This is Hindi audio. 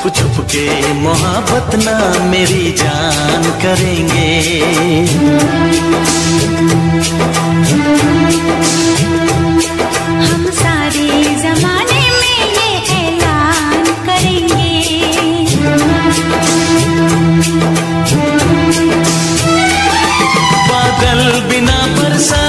छुप छुप के मोहब्बत ना मेरी जान करेंगे। हम सारे जमाने में ये ऐलान करेंगे। बादल बिना बरसा